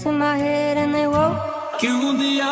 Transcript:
to my head and they woke क्यों दिया